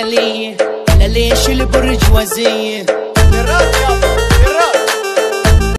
علي لا ليش البرجوازية